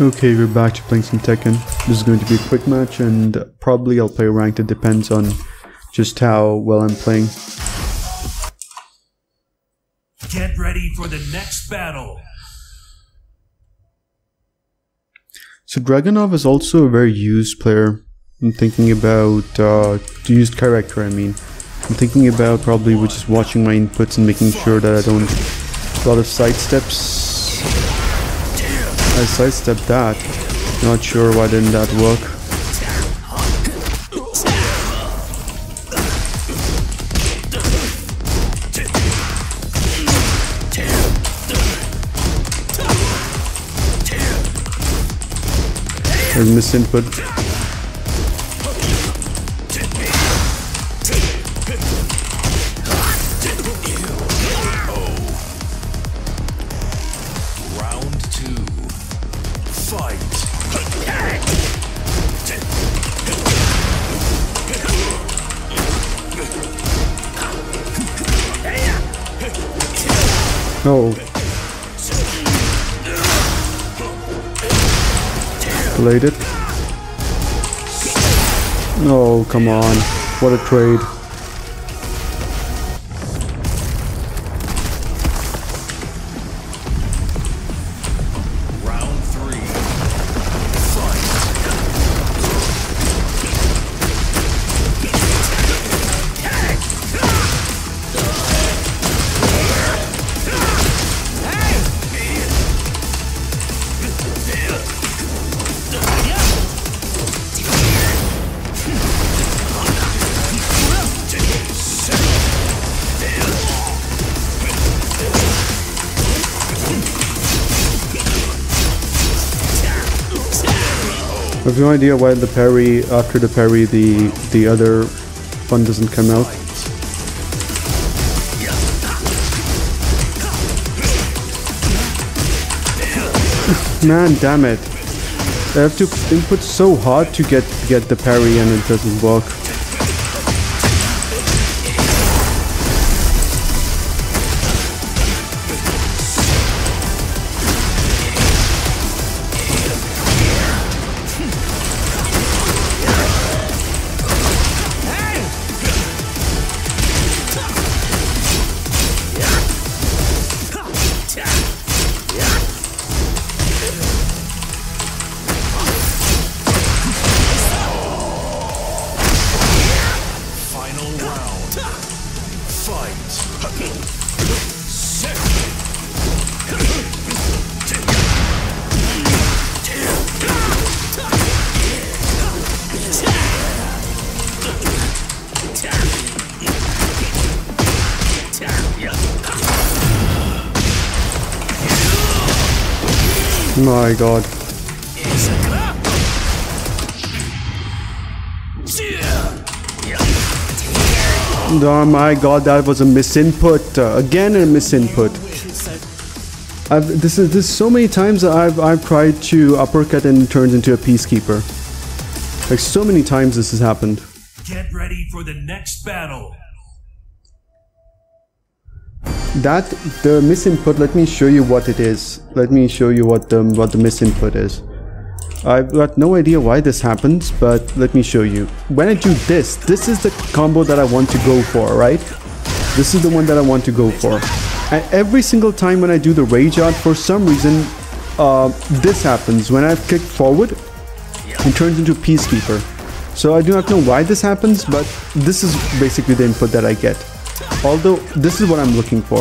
Okay, we're back to playing some Tekken. This is going to be a quick match and probably I'll play ranked. It depends on just how well I'm playing. Get ready for the next battle. So Dragunov is also a very used player. I'm thinking about uh, used character. I mean, I'm thinking about probably just watching my inputs and making sure that I don't a lot of side steps. I sidestepped that. Not sure why didn't that work. There's misinput. No. Played it. No, come on. What a trade. I have no idea why the parry, after the parry, the, the other one doesn't come out. Man, damn it. I have to input so hard to get get the parry and it doesn't work. My god. Oh my god, that was a misinput. Uh, again a misinput. I've, this is this is so many times I've I've tried to uppercut and it turns into a peacekeeper. Like so many times this has happened. Get ready for the next battle. That the misinput. Let me show you what it is. Let me show you what the what the misinput is. I've got no idea why this happens, but let me show you. When I do this, this is the combo that I want to go for, right? This is the one that I want to go for. And every single time when I do the rage art, for some reason, uh, this happens. When I kick forward, it turns into Peacekeeper. So I do not know why this happens, but this is basically the input that I get. Although, this is what I'm looking for.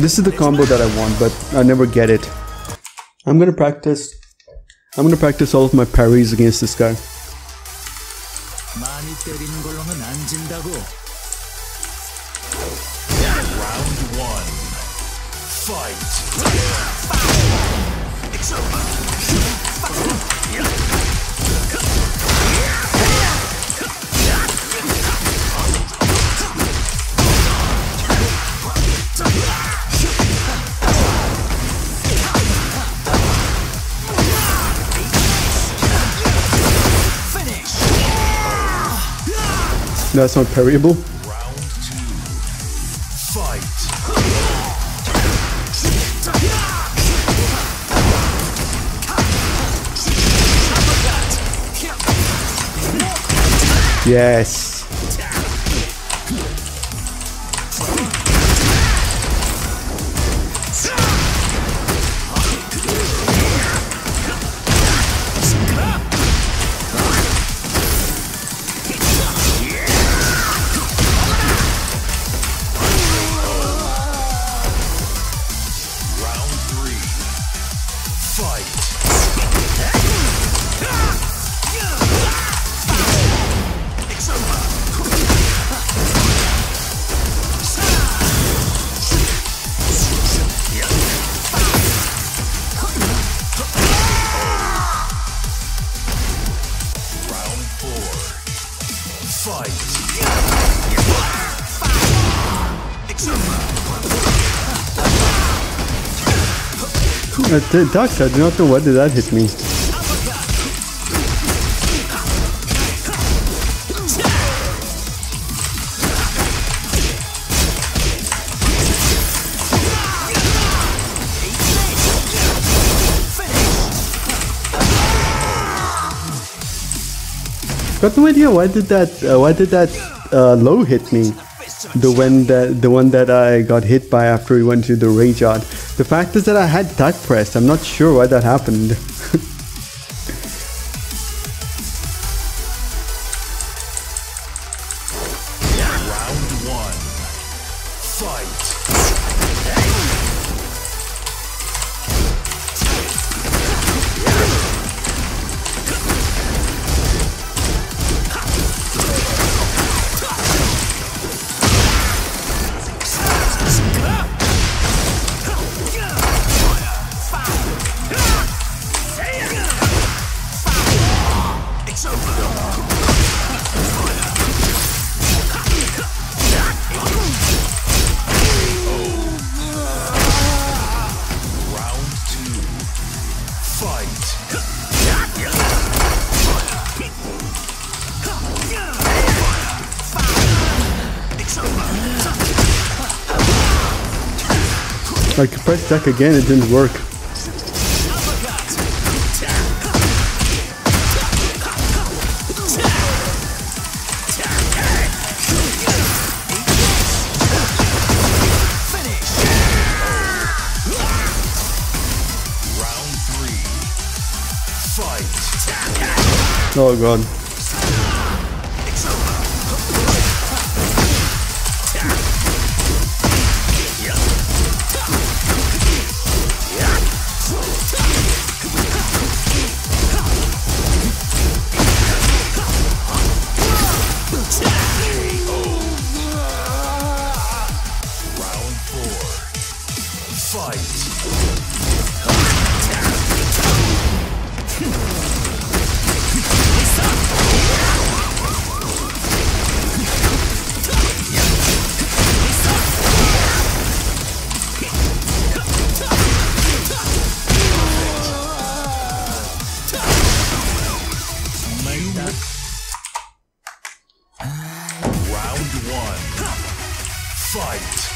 This is the combo that I want, but I never get it. I'm gonna practice. I'm gonna practice all of my parries against this guy. Round one. Fight. That's not parryable. Yes. Uh, d- I do not know why did that hit me. Got no idea why did that uh, why did that uh, low hit me? The one that the one that I got hit by after we went to the rage yard. The fact is that I had duck pressed. I'm not sure why that happened. I could press duck again, it didn't work. Round three. Fight. Oh god. Fight.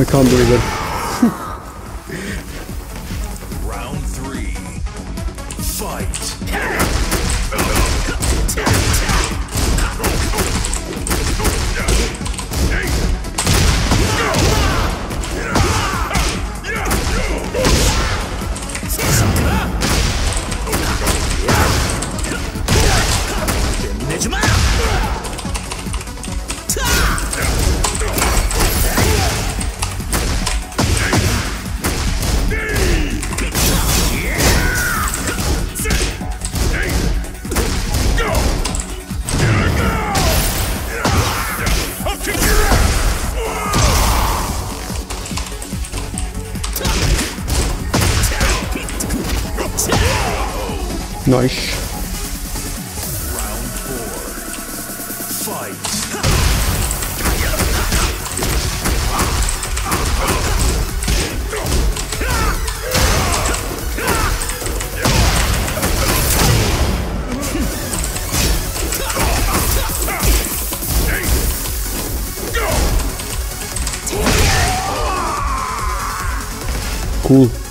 I can't believe it. Nice. Round four. Fight. Cool.